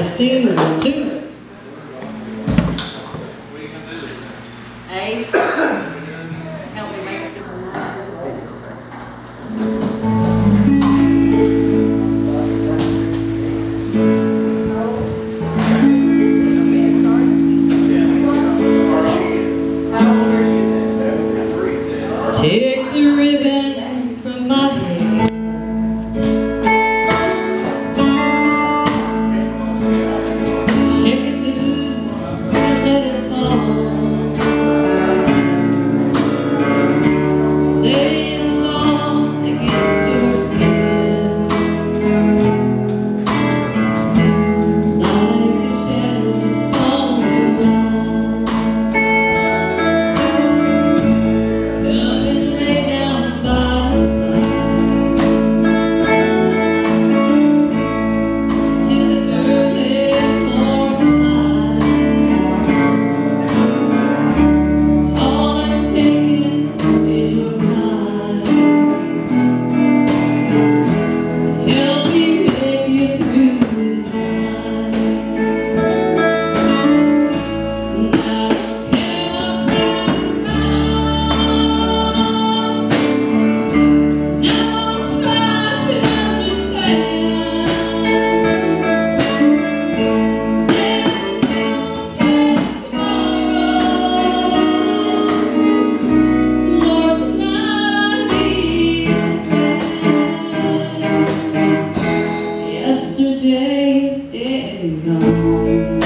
Testing, one, two. days and gone